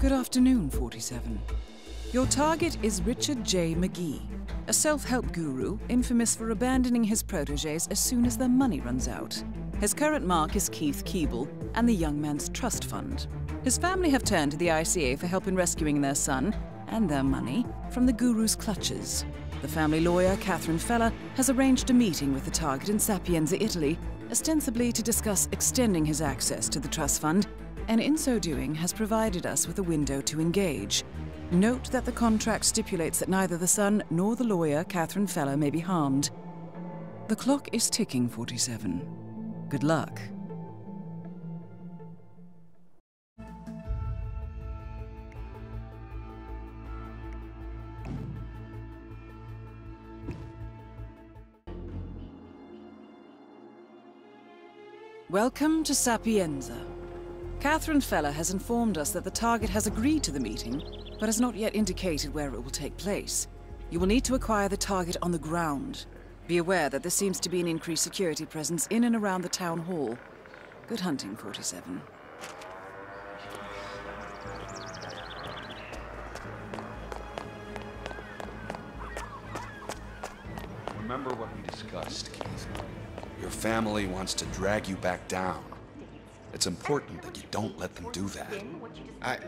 Good afternoon, 47. Your target is Richard J. Magee, a self help guru infamous for abandoning his proteges as soon as their money runs out. His current mark is Keith Keeble and the Young Man's Trust Fund. His family have turned to the ICA for help in rescuing their son and their money from the guru's clutches. The family lawyer, Catherine Feller, has arranged a meeting with the target in Sapienza, Italy, ostensibly to discuss extending his access to the trust fund, and in so doing has provided us with a window to engage. Note that the contract stipulates that neither the son nor the lawyer, Catherine Feller, may be harmed. The clock is ticking, 47. Good luck. Welcome to Sapienza. Catherine Feller has informed us that the target has agreed to the meeting, but has not yet indicated where it will take place. You will need to acquire the target on the ground. Be aware that there seems to be an increased security presence in and around the town hall. Good hunting, 47. Remember what we discussed, Keith. Your family wants to drag you back down. It's important that you don't let them do that. I.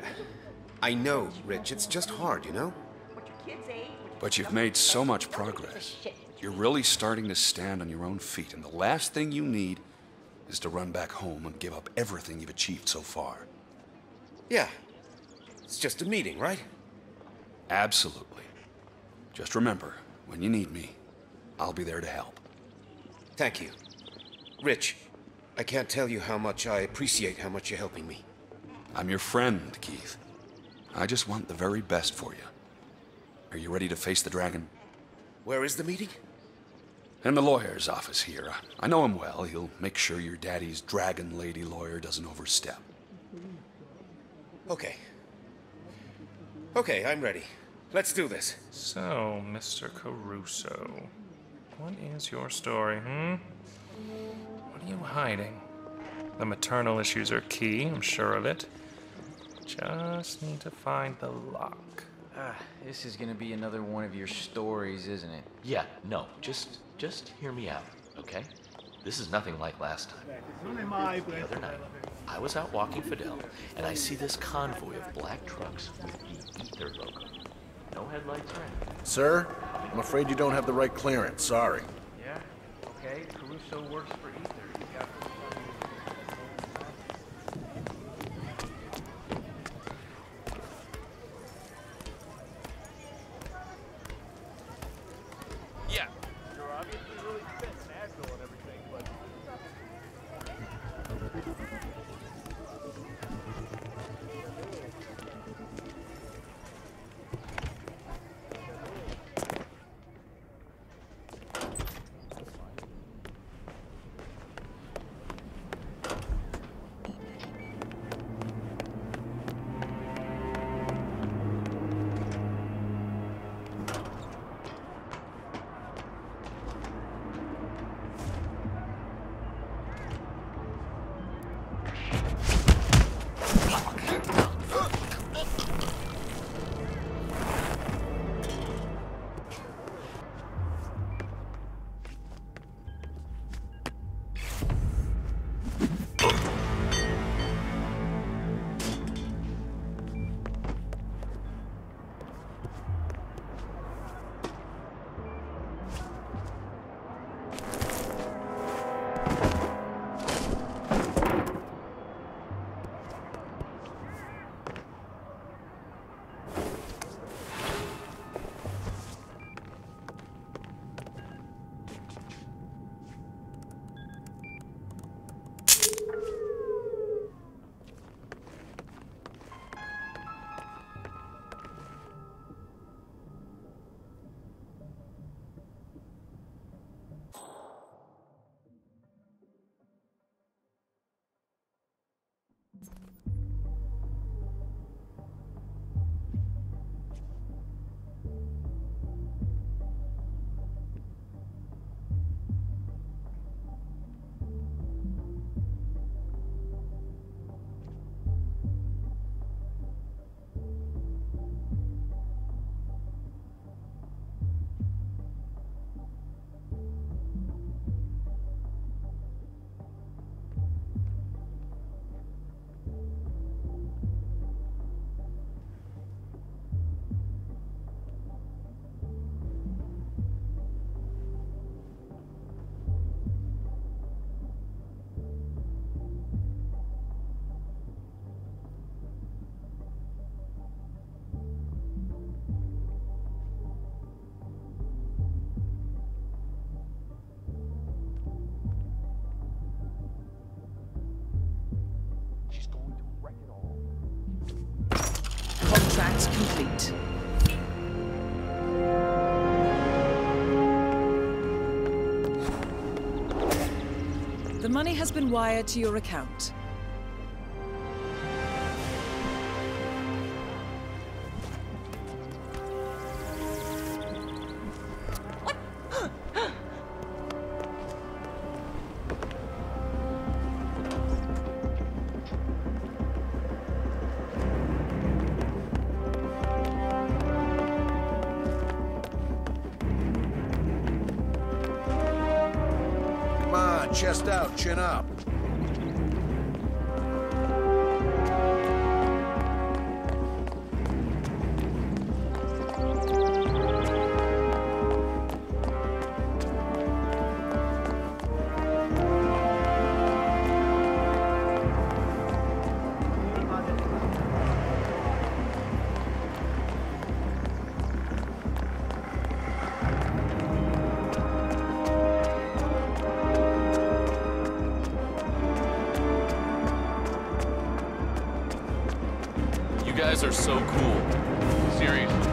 I know, Rich. It's just hard, you know? But you've made so much progress. You're really starting to stand on your own feet, and the last thing you need is to run back home and give up everything you've achieved so far. Yeah. It's just a meeting, right? Absolutely. Just remember, when you need me, I'll be there to help. Thank you. Rich, I can't tell you how much I appreciate how much you're helping me. I'm your friend, Keith. I just want the very best for you. Are you ready to face the dragon? Where is the meeting? In the lawyer's office here. I know him well. He'll make sure your daddy's dragon lady lawyer doesn't overstep. Okay. Okay, I'm ready. Let's do this. So, Mr. Caruso, what is your story, hmm? What are you hiding? The maternal issues are key, I'm sure of it. Just need to find the lock. Ah, this is gonna be another one of your stories, isn't it? Yeah, no, just just hear me out, okay? This is nothing like last time. The other night, I was out walking Fidel, and I see this convoy of black trucks with the Ether logo. No headlights or anything. Sir, I'm afraid you don't have the right clearance. Sorry. Yeah. Okay. Caruso works for Ether. Complete. The money has been wired to your account. Chest out, chin up. Guys are so cool. Seriously.